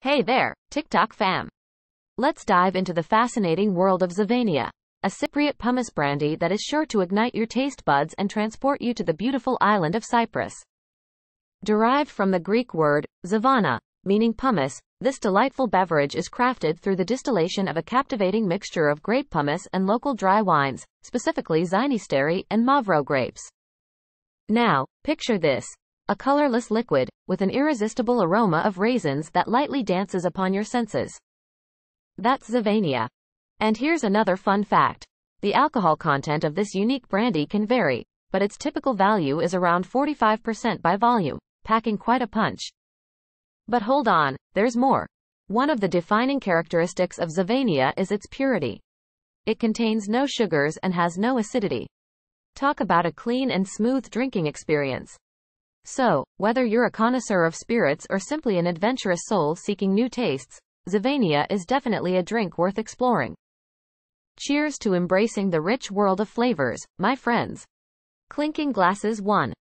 Hey there, TikTok fam. Let's dive into the fascinating world of Zivania, a Cypriot pomace brandy that is sure to ignite your taste buds and transport you to the beautiful island of Cyprus. Derived from the Greek word, zivana, meaning pomace, this delightful beverage is crafted through the distillation of a captivating mixture of grape pomace and local dry wines, specifically Xynisteri and Mavro grapes. Now, picture this. A colorless liquid, with an irresistible aroma of raisins that lightly dances upon your senses. That's Zivania. And here's another fun fact. The alcohol content of this unique brandy can vary, but its typical value is around 45% by volume, packing quite a punch. But hold on, there's more. One of the defining characteristics of Zivania is its purity. It contains no sugars and has no acidity. Talk about a clean and smooth drinking experience. So, whether you're a connoisseur of spirits or simply an adventurous soul seeking new tastes, Zivania is definitely a drink worth exploring. Cheers to embracing the rich world of flavors, my friends. Clinking glasses 1.